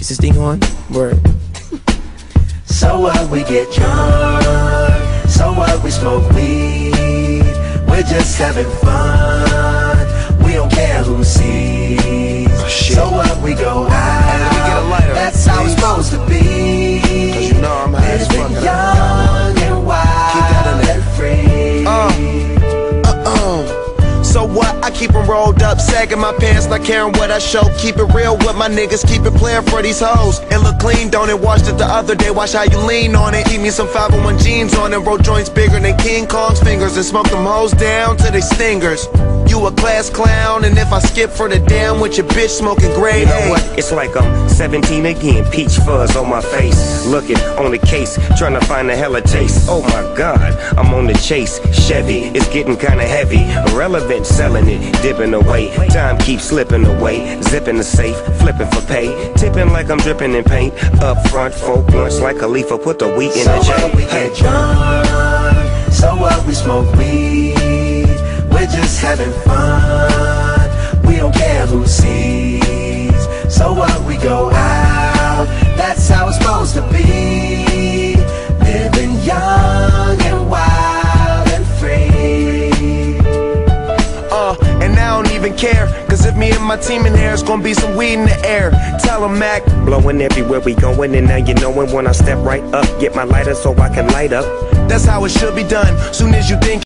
Is this thing on? Word. So what, we get drunk So what, we smoke weed We're just having fun I keep 'em rolled up, sagging my pants, not caring what I show. Keep it real with my niggas, keep it playing for these hoes. It look clean, don't it? Washed it the other day, watch how you lean on it. Keep me some 501 jeans on and roll joints bigger than King Kong's fingers and smoke them hoes down to they stingers. You a class clown, and if I skip for the damn with your bitch smoking gray, You know what? It's like I'm 17 again, peach fuzz on my face. Looking on the case, trying to find a hella taste. Oh my god, I'm on the chase. Chevy, it's getting kinda heavy. Irrelevant, selling it, dipping away. Time keeps slipping away. Zipping the safe, flipping for pay. Tipping like I'm dripping in paint. Up front, four blunts like a leaf, put the wheat in So the what, we J. get drunk So what, we smoke weed We're just having fun We don't care who sees So what, we go out That's how it's supposed to be Living young and wild and free Uh, and I don't even care. Cause if me and my team in here, it's gonna be some weed in the air. Tell 'em, Mac. Blowing everywhere we going, and now you knowin' when I step right up. Get my lighter so I can light up. That's how it should be done. Soon as you think